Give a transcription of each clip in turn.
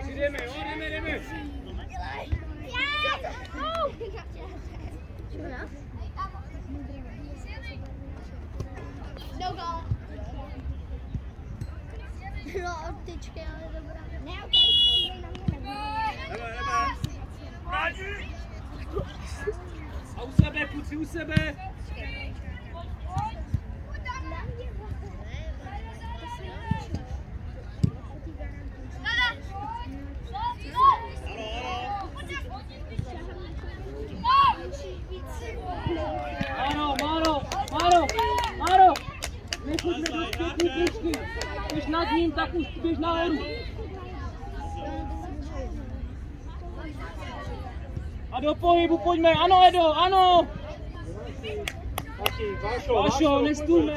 Jdeme, jo, jdeme, jdeme. No goal. No, optičky, ale dobrá. Ne, okej, na mě Jdeme, jdeme. Rádi. A u sebe, kluci, u sebe. Nad ním, tak už běž nahoru. A do pohybu pojďme, ano Edo, ano! Vašo, nestůme.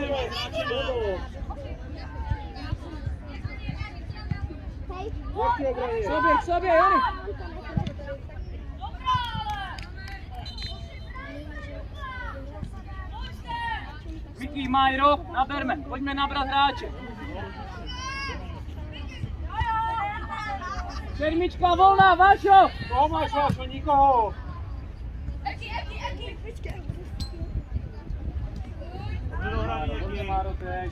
K sobě, sobě, Jany. Vicky, Majro, naberme, pojďme nabrat hráče. Sedmička volná, Vašo! Koho máš, Vašo, nikoho. Nedohraný Pojďme, jaký. Máro, teď.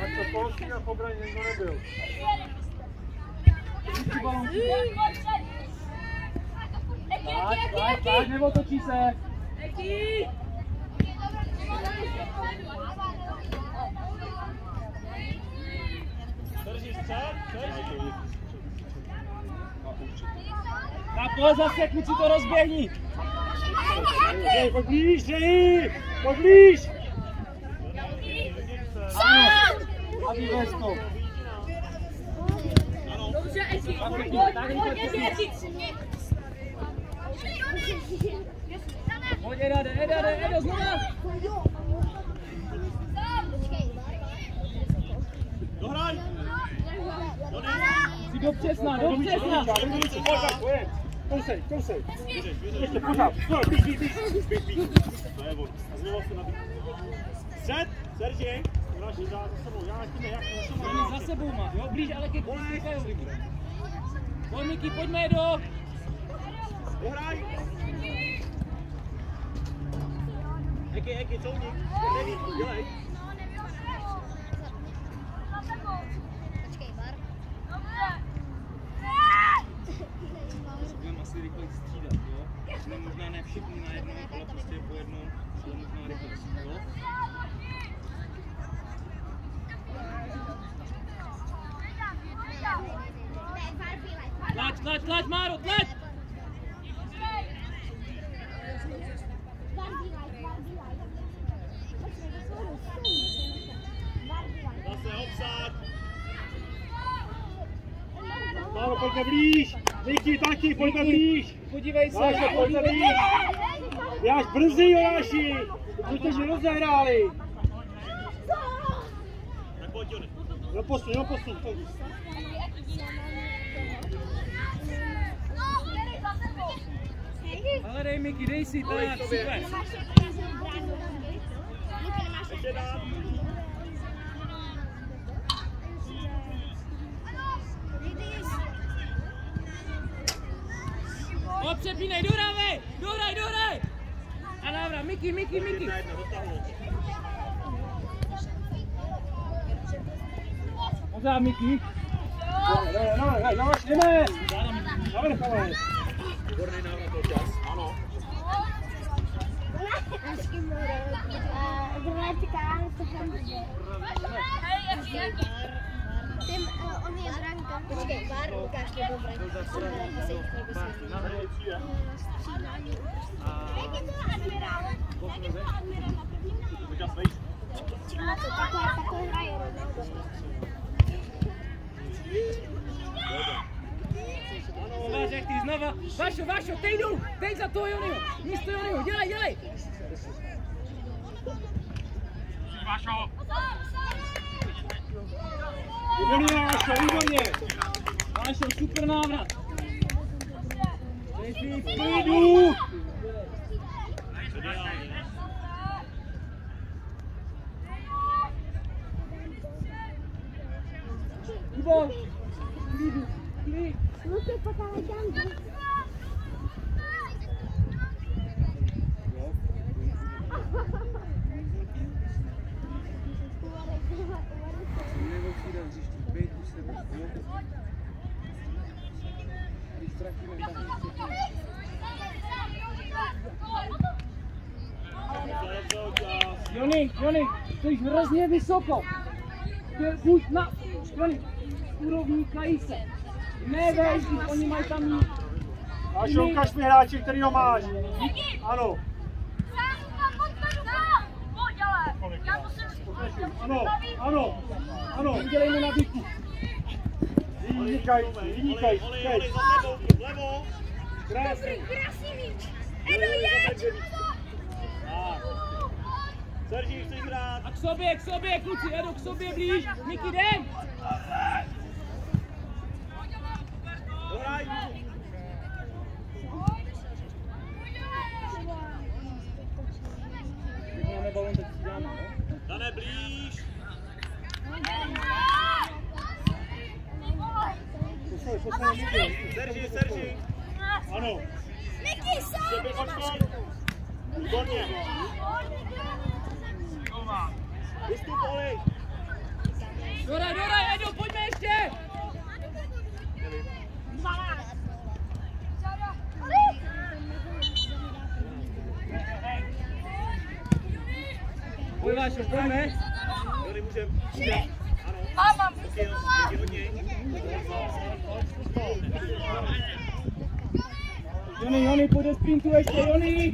Vašo, polský na pobraně nikdo nebyl. Pusti balon. Pojď, pojď, pojď, neotočí se. Na pole zase, kluci to rozběhni. Hej, pojď blíž, hej, pojď blíž. Ano, a vyvez to. Rychle, tak rychle, přesně. Pojď, Eda, Eda, jde, Edo, znova. Dohraj. Jsi do přesna, do přesna. Kousej, kousej. Ještě pořád. Blíž, blíž, blíž. Blíž, blíž. To je on. A znovu se na Střed, Serži. Uráží za sebou. Já tím jak za sebou. Pojďme za sebou má, jo, blíž, ale ke Kuskajovi. Pojď, Miky, pojďme, Edo. Dohraj. Eky, eky, couník. Neví, dělej. Budeme asi rychle střídat, jo? No, možná ne všichni na jednom, ale prostě po jednom, ale možná rychle, jo? Tlač, tlač, tlač, Máro, tlač! Zase obsah. Máro, pojďme blíž. Niky, taky, pojďme blíž. Podívej se, Vášo, pojďme podívej blíž. se. Jáš brzy, Jonáši. Protože rozehráli. No postuň, no postuň. pojď. Ale dej Miky, dej si, tak, super. Ještě dám. O, přepínej, dohrávej, dohraj, dohraj. A návrat. Na jedno, dotahu. Pořád. No, no, no, no, jdeme. Navrchové. Výborný návrat do čas. Ano. Tím, eh, on je branka. Počkej, Vár, Lukáš nebo branka. Jak je to admirál? Jak je to admirál na prvním. Takhle, takhle hraje Ronaldo. Znova řek ty, znova. Vašo, Vašo, teď jdu, teď za toho Jonyho. Místo Jonyho, dělej, dělej. Vašo. Výborně, Vášo, výborně. Vašo, super návrat. Dej si v klidu. Klidu. Kubo, v klidu. Luky, potáhej tam. Jony, Jony, jsi hrozně vysoko. Ty Buď na, Jony, úrovní Kajse. Ne vejš, když oni mají tam. Vašo, ukaž mi hráče, který ho máš. Ano, ano, ano, ano. Udělej mu nabídku. Vynikaj, vynikaj, Oli, teď. Krásný. Krásný míč. Edo, Edo! Tak. Serži, chceš hrát? A k sobě, k sobě, kluci, jedu k sobě blíž. Niky, jdem. Dohraj. Máme balon, tak si dáme, no? Dane, blíž. Poslouchej, poslouchej, Serži, Serži. Ano, Niky, sám. Sobě počkej. Výborně. Vystup, Oli. Dora, Dora, jedu, pojďme ještě. Pojď, Vášo, pojďme. Jony, můžem. Můžem. Ano. Taky, taky od něj. Jony, Jony, pojď do sprintu ještě, Jony.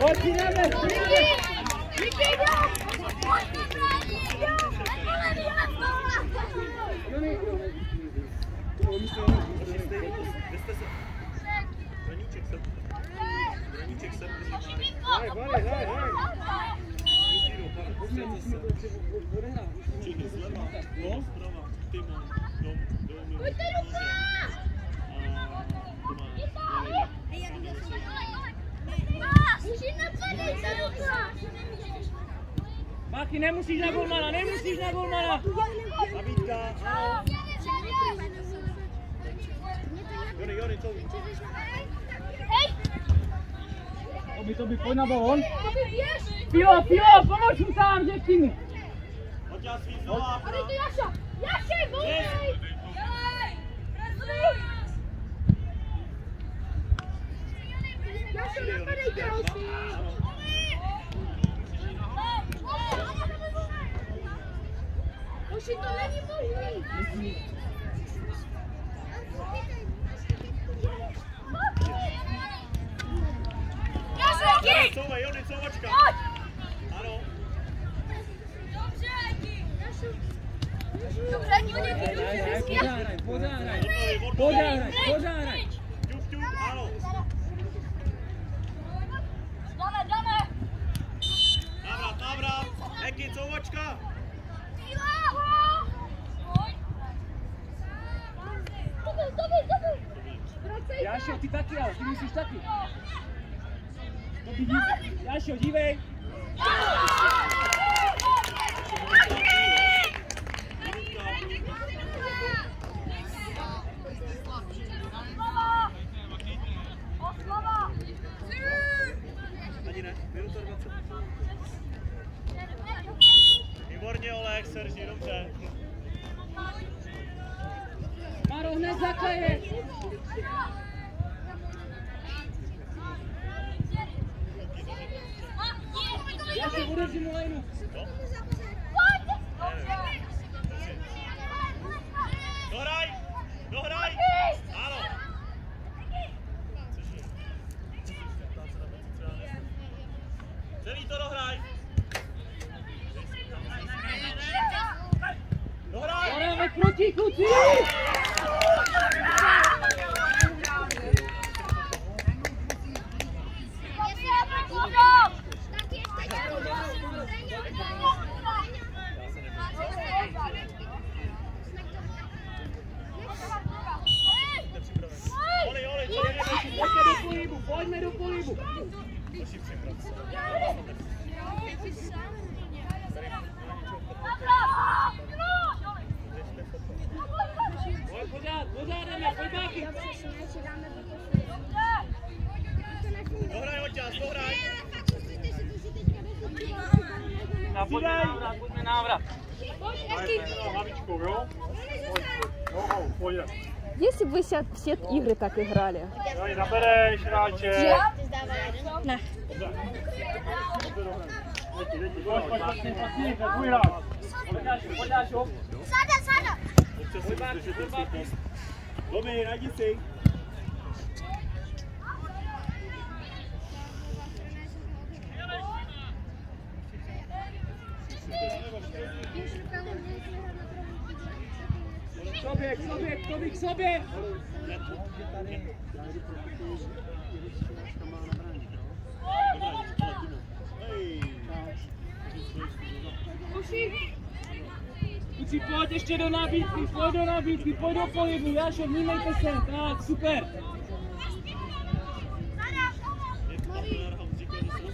Pojď, si jdeme, jdeme. Jony, Kde jste se? Braníček sem. Braníček sem. Hraj, hraj, hraj, hraj. Míčíro, pane, postřelte se. Čekaj, zleva. No, zprava. Ty mám. Dom, dom, Pojďte do A Tomáš. Musíme padnout za ruka. Máky, nemusíš na golmana, nemusíš na golmana. Nabídka. Ano. Jony, Jony, co víš? Oby to by pojď na balon. Pilo, pilo, pomož mu sám, řekni mi. Pojď já svý znova. Jaša, Jaše, volej! Jaša, napadej další. Oši, to není možný. Jaša, Couvej, Jony, couvačka. Ano. Pořádaj, pořádaj. Vrnovi, Pořádaj, Vornovi. pořádaj. Ťuk, ťuk, ano. Návrat, návrat. Heky, couvačka. Jášo, ty taky, ale ty musíš taky. To by dív... Jášo, dívej. Ani ne, minuta 20. Výborně, Olek, Serži, dobře. Maro, hned zaklaje. Jášo, udrži mu lejnu. Dohraj! Dohraj! Ano! Celý to dohraj! Dohraj! Dáme proti, kluci. Oli, Если бы вы все, все игры так играли. Сада, сада. Добрый, родители. Sobě, k sobě, k sobě, k sobě. Kluci, pojď ještě do nabídky, pojď do nabídky, pojď do pohybu, Jášo, vnímejte se, tak, super.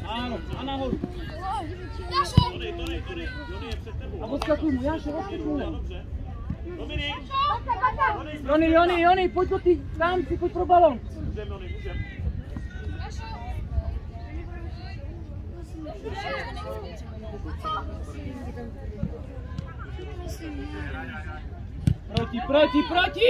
Ano, a nahoru. Tebou. A odskakuj mu, Jášo, odskakuj mu. Dominik, Jony, Jony, Jony, pojď do ty rámci, pojď pro balon. můžem, Jony, můžem. Proti, proti, proti!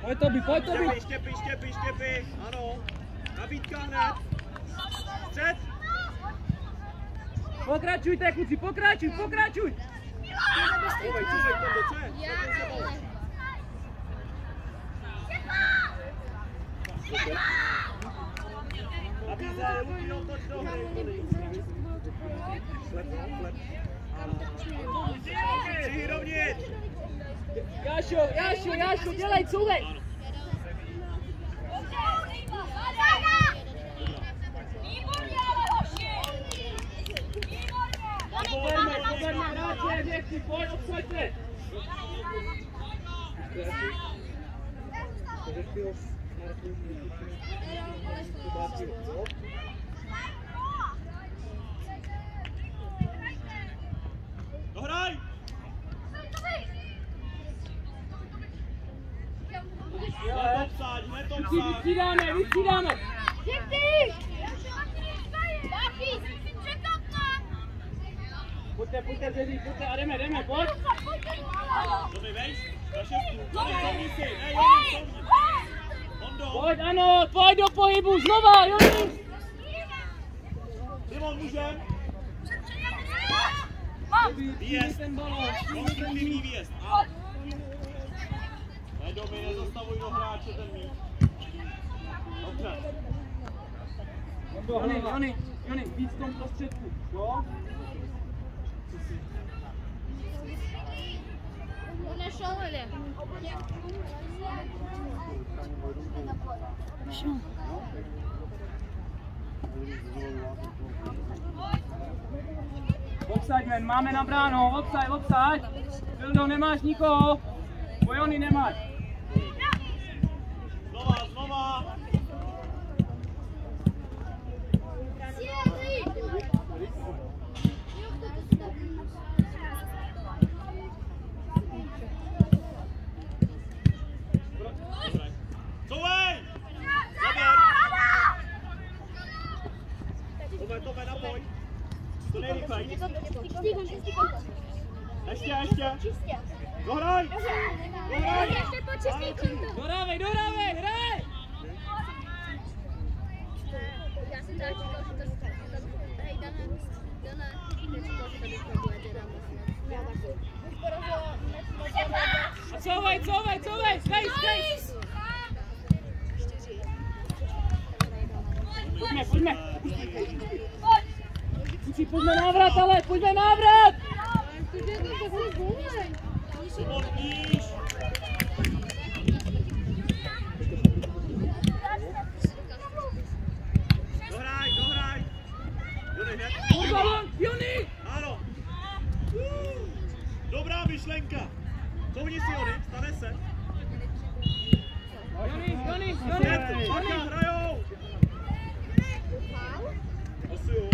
Pojď Tobi, pojď Tobi. Štěpy, štěpy, štěpy, štěpy. Ano. Nabídka hned. Střed. Pokračujte, kluci, pokračuj, pokračuj. Couvej, couvej, tam do co je? Nabízej, Luky, otoč do hry, Tony. Flep, flep. Přijdi dovnitř. Jášo, Jášo, Jášo, dělej, couvej. Poberme, poberme, hráče, věci, pojď, obsaďte. Dohraj. Hned obsáď, hned Kluci, obsáď. Vystřídáme. Pojďte, a jdeme, jdeme, pojď. Domy, vejš. Na šestku. Tady, si. Ne, zovni. Hondo. Pojď, ano, pojď do pohybu, znova, Joni. Simon, můžem. Výjezd. Konstruktivní výjezd. A. Ne, Domy, nezastavuj do hráče ten míč. Dobře. Joni, Joni, Joni, víc v tom prostředku, jo? Obsaď, máme na bránu, obsaď, obsaď. Vildo, nemáš nikoho. Bojony nemáš. Znova, znova. Couvej! Zaber! Tome, tome, napoj. To nejrychleji. Ještě, ještě. Dohraj! Dohraj! Dorávej, dorávej, hraj! Já jsem teda čekal, že to hej, Dana, Dana, nečekal, že tady bude teda moc. Já taky. Už porazila A couvej, couvej, couvej, space, space. Pojďme, pojďme. Kluci, pojďme návrat, ale pojďme návrat. Simon, níž! Dohraj, dohraj! Jony, hned. Pojď balon, Joni. Ano. Uh, Dobrá myšlenka. Couvni si, Jony, stane se. Joni, Joni, Hned, Joni. Marka, hrajou! Asi jo.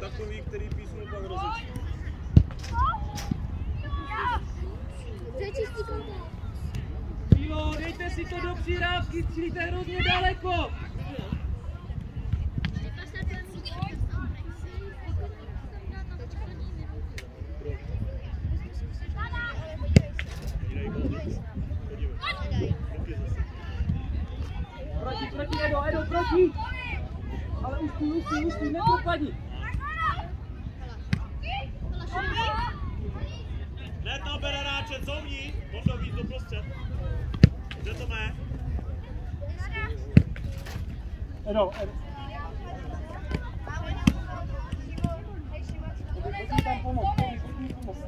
Takový, který písmu pak rozečí. to do přihrávky, střílíte hrozně daleko. Proti, proti, Edo, Edo, proti. Ale už tu, už tu, už nepropadni. Ne to bere ráčet, zouvni, možná víc do prostřed. Kde to má? Edo, Edo. Pojď tam pomoct, pojď mi pomoct.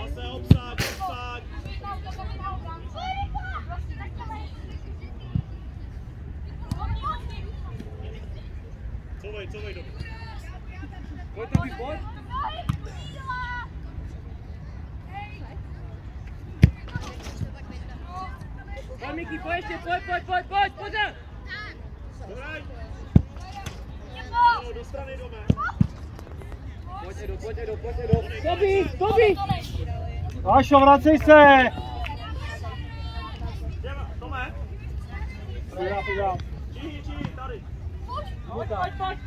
Zase obsáď, obsáď. Couvej, couvej do. Pojď, Tobi, pojď. Pojď, Miki, pojď pojď, pojď, pojď, pojď. Dobraj. Do strany dome. Pojď, Edo, pojď, Edo, pojď, Edo. Tobi, vracej se! Tome. Čihi, tady. Pojď, pojď, pojď.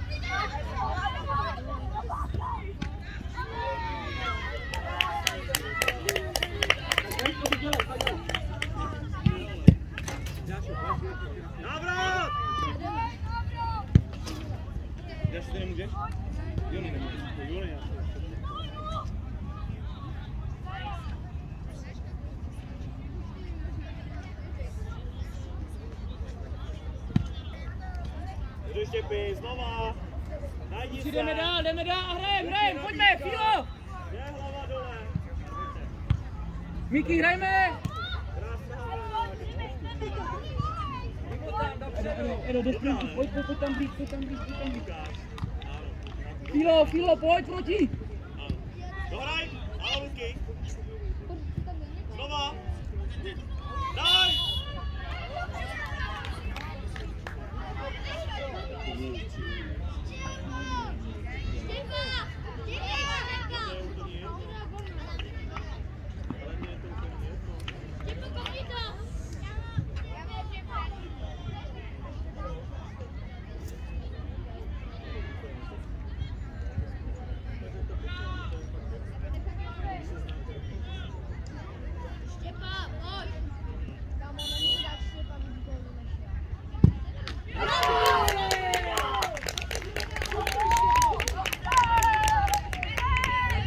Návrat! Dáš si nemůžeš? Jo, ne, nemůžeš. Jo, ne, já. Jdu Štěpy, znova. Najdi se. jdeme dál, jdeme dál a hrajeme, hrajeme, pojďme, Filo. Je hlava dole. Miki, hrajeme. Edo, do sprintu, pojď, pojď, tam blíž, pojď tam blíž, pojď tam blíž. Filo, Filo, pojď proti. Ano. Dohraj. A ruky. Znova. Daj. Ale mě je to úplně jedno.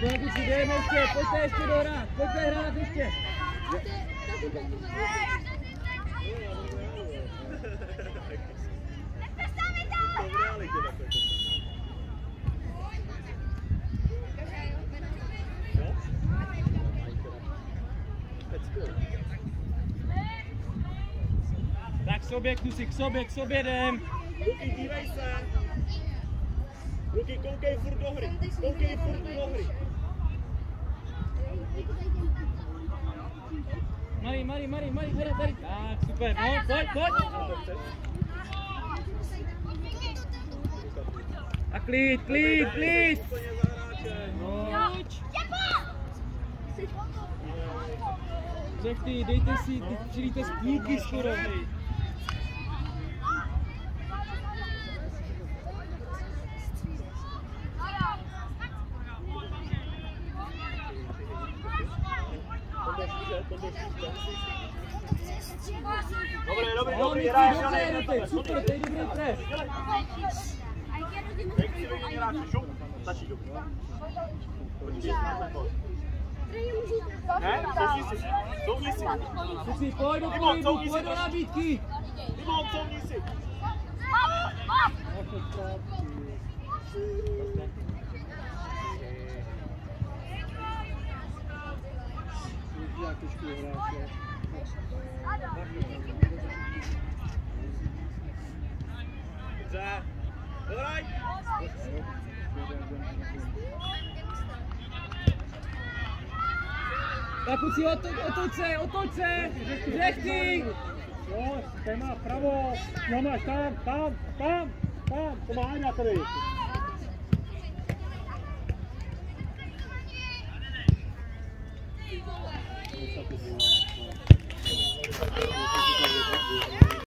Pojďte si, jdeme ještě, pojďte ještě dohrát, pojďte hrát ještě. To v realitě takhle. Jo? Tak sobě, kusy, k sobě, k sobě jdem. Ruky, dívej se. Ruky, koukej furt do hry. Koukej furt do hry. Mari, Mari, Mari, Mari, hra tady. Tak, super, no, pojď, pojď. A klid, klid, klid. Úplně za hráče. No. Řek ty, dejte si, přijďte z půlky skoro. hej. Dobrý, dobrý, No, dobrý, Miki, hraješ, dobře, hraješ, jdete, hraješ. super, to je dobrý pres. Dej si vyměnit hráče, šup. Stačí, dobrý. Počkej, jsme to. Ne, zouvni si, zouvni si. Kusi, pojď do Timon, pohybu, couvni si pojď do trošku. nabídky. Timon, zouvni si. Dobře. Dobraj. Tak kusi, otoč, otoč se, otoč se. Řek ty. Jo, téma vpravo. Jo, máš tam, tam, tam, tam. Pomáhaj na tady.